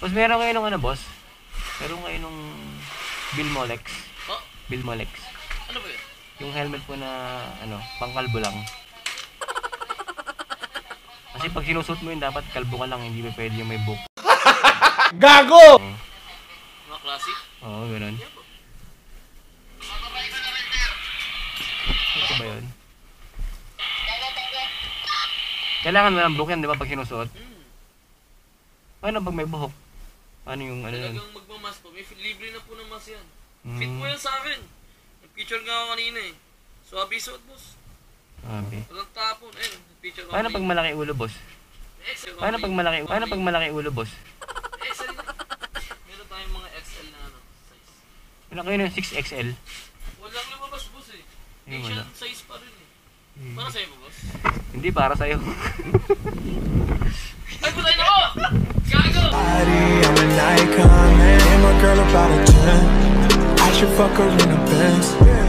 Boss, meron kayo nung ano, boss? Meron kayo nung Bilmolex. Oh, Bilmolex. ano ba yun? Yung helmet po na, ano, pangkalbo lang. Kasi pag sinusot mo yun, dapat kalbo ka lang, hindi ba pwede yung may book. Gago! Mga classic? Oo, ganun. Ito ba yun? Kailangan mo ng book yan, di ba, pag sinusuot? Hmm. Paano pag may buhok? Ano yung ano yun? Talagang magmamas po. May libre na po ng mas yan. Fit Mm, po yan sa akin. Nag-picture nga ako kanina eh. Swabe suot, boss. sabi. Walang tapon. Ayun, nag-picture ko. Paano pag malaki ulo, boss? XL Paano pag malaki, paano pag malaki ulo, boss? XL na. Meron tayong mga XL na ano, size. Ano kayo ng 6XL? Walang lumabas, boss eh. Asian wala. size pa rin eh. Hmm. Para sa'yo boss? Hindi, para sa'yo. fuck her in a Benz.